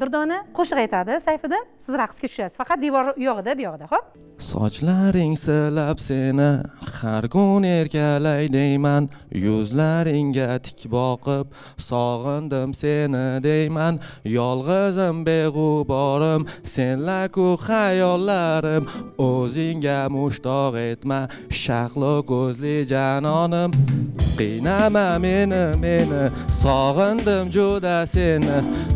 durdona qo'shiq aytadi sayfiddin siz raqsga tushasiz. Faqat devor u yog'ida bu yoqda ho'p sochlaring silab seni har kun erkalay deyman. Yuzlaringga tik boqib sog'indim seni deyman. Yolg'izim beg'uborim senlaku xayollarim. O'zingga mushtoq etma shahlo ko'zli janonim. Qiynama meni meni sog'indim juda seni.